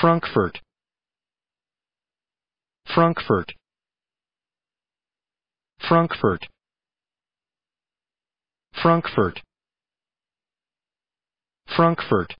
Frankfurt. Frankfurt. Frankfurt. Frankfurt. Frankfurt.